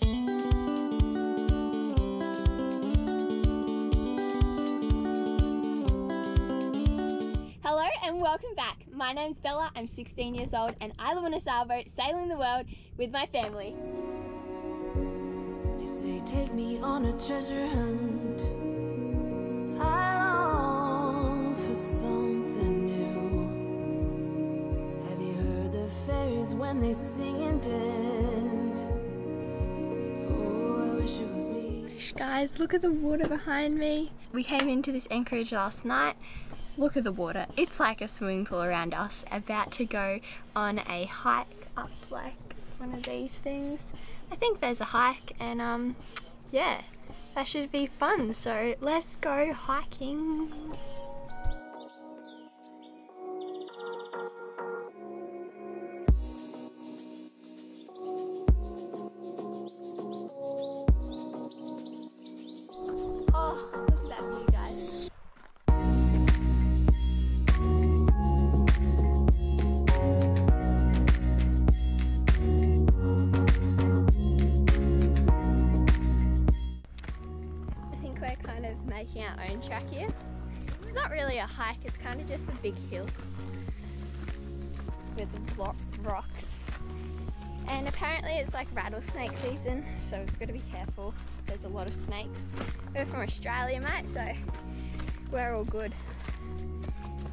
Hello and welcome back. My name's Bella, I'm 16 years old and I live on a sailboat sailing the world with my family. Say take me on a treasure hunt. I long for something new. Have you heard the fairies when they sing and dance? Guys, look at the water behind me. We came into this anchorage last night. Look at the water. It's like a swimming pool around us. About to go on a hike up like one of these things. I think there's a hike and um yeah, that should be fun. So let's go hiking. We're kind of making our own track here. It's not really a hike, it's kind of just a big hill with ro- rocks. And apparently it's like rattlesnake season, so we've got to be careful. There's a lot of snakes. We're from Australia, mate, so we're all good.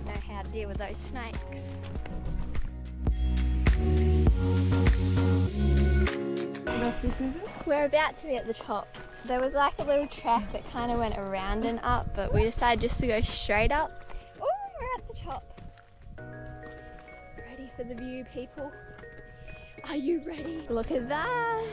Know how to deal with those snakes. We're about to be at the top. There was like a little track that kind of went around and up, but we decided just to go straight up. Oh, we're at the top. Ready for the view, people? Are you ready? Look at that.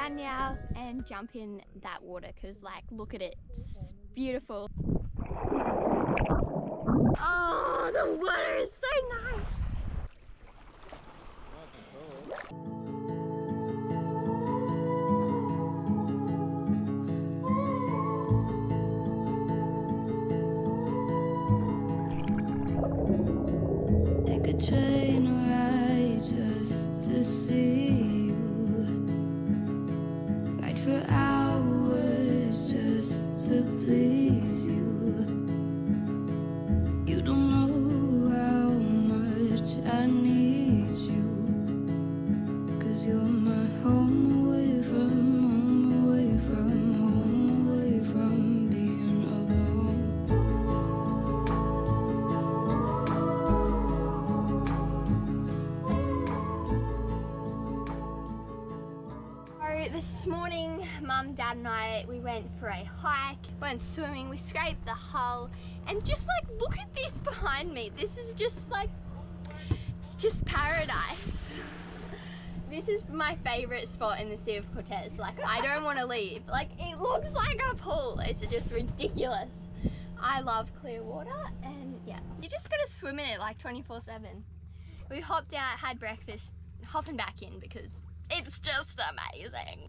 Down now and jump in that water because, like, look at it. It's beautiful. Oh, the water is so nice. Morning, mum, dad, and I we went for a hike, went swimming, we scraped the hull, and just like look at this behind me. This is just like it's just paradise. This is my favorite spot in the Sea of Cortez. Like I don't want to leave. Like it looks like a pool. It's just ridiculous. I love clear water and yeah. You just gotta swim in it like 24 7. We hopped out, had breakfast, hopping back in because it's just amazing.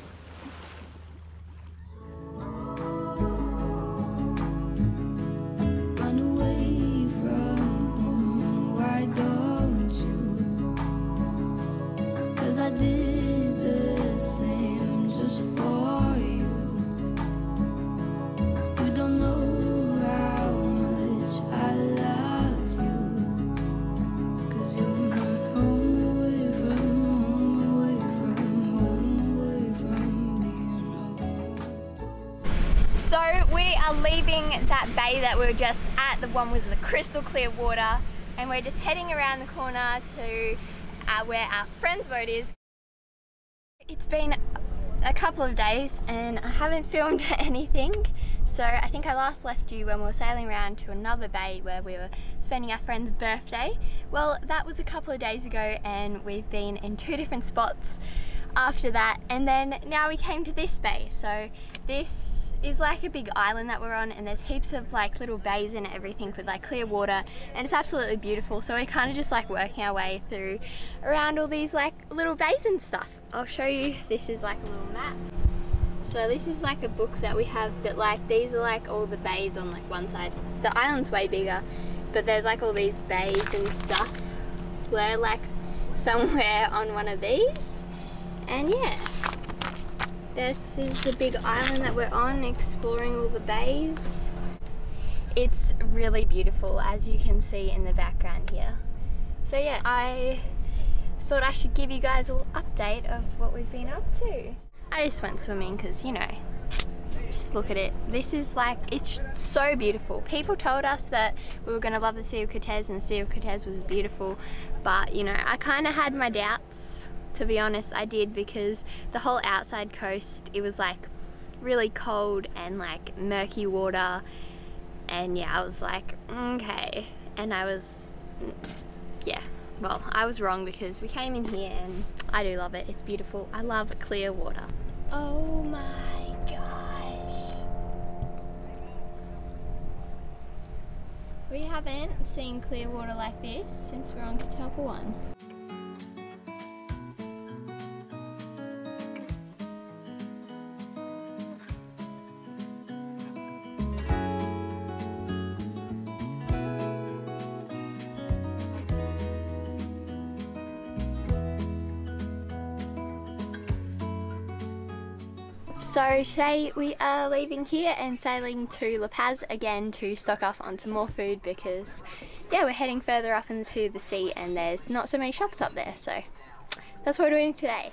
leaving that bay that we were just at, the one with the crystal clear water, and we're just heading around the corner to uh, where our friend's boat is. It's been a couple of days and I haven't filmed anything. So I think I last left you when we were sailing around to another bay where we were spending our friend's birthday. Well, that was a couple of days ago and we've been in two different spots after that and then now we came to this bay so this is like a big island that we're on and there's heaps of like little bays and everything with like clear water and it's absolutely beautiful. So we're kind of just like working our way through around all these like little bays and stuff. I'll show you this is like a little map. So this is like a book that we have but like these are like all the bays on like one side. The island's way bigger but there's like all these bays and stuff. We're like somewhere on one of these and yeah, this is the big island that we're on, exploring all the bays. It's really beautiful, as you can see in the background here. So yeah, I thought I should give you guys a little update of what we've been up to. I just went swimming because, you know, just look at it. This is like, it's so beautiful. People told us that we were going to love the Sea of Cortez and the Sea of Cortez was beautiful, but you know, I kind of had my doubts to be honest I did because the whole outside coast it was like really cold and like murky water. And yeah I was like okay. And I was yeah well I was wrong because we came in here and I do love it. It's beautiful. I love clear water. Oh my gosh. We haven't seen clear water like this since we're on Catalpa 1 So today we are leaving here and sailing to La Paz again to stock up on some more food because yeah we're heading further up into the sea and there's not so many shops up there. So that's what we're doing today.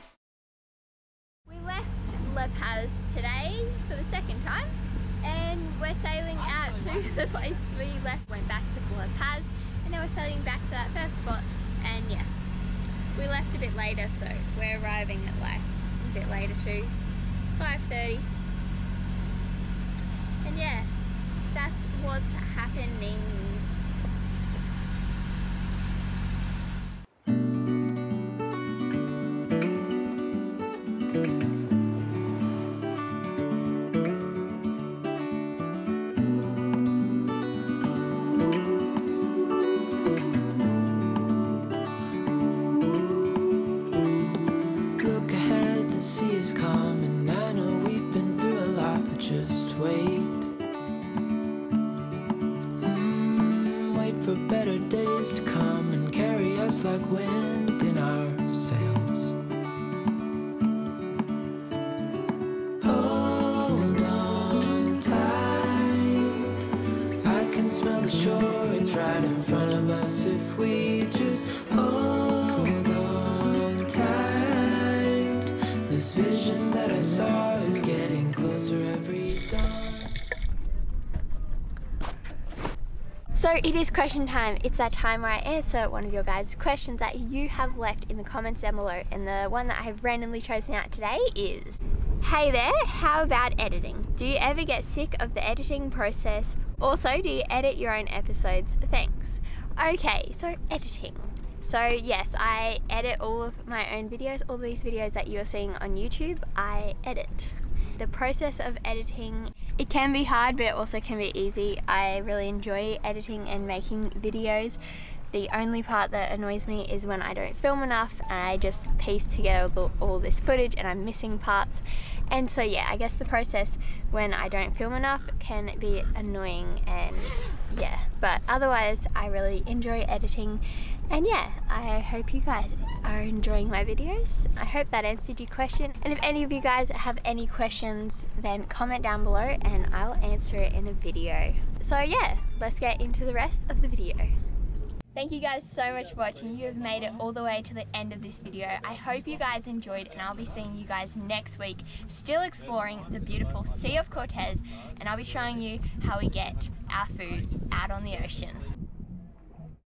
We left La Paz today for the second time and we're sailing out to the place we left, went back to La Paz and then we're sailing back to that first spot. And yeah we left a bit later so we're arriving at like a bit later too 5.30 and yeah that's what's happening wind in our sails. Hold on tight. I can smell the shore, it's right in front of us if we. So it is question time. It's that time where I answer one of your guys' questions that you have left in the comments down below. And the one that I have randomly chosen out today is, Hey there, how about editing? Do you ever get sick of the editing process? Also, do you edit your own episodes? Thanks. Okay, so editing. So yes, I edit all of my own videos. All these videos that you're seeing on YouTube, I edit. The process of editing it can be hard, but it also can be easy. I really enjoy editing and making videos. The only part that annoys me is when I don't film enough and I just piece together all this footage and I'm missing parts. And so yeah, I guess the process when I don't film enough can be annoying and yeah, but otherwise I really enjoy editing and yeah, I hope you guys are enjoying my videos. I hope that answered your question. And if any of you guys have any questions, then comment down below and I'll answer it in a video. So yeah, let's get into the rest of the video. Thank you guys so much for watching. You have made it all the way to the end of this video. I hope you guys enjoyed and I'll be seeing you guys next week, still exploring the beautiful Sea of Cortez and I'll be showing you how we get our food out on the ocean.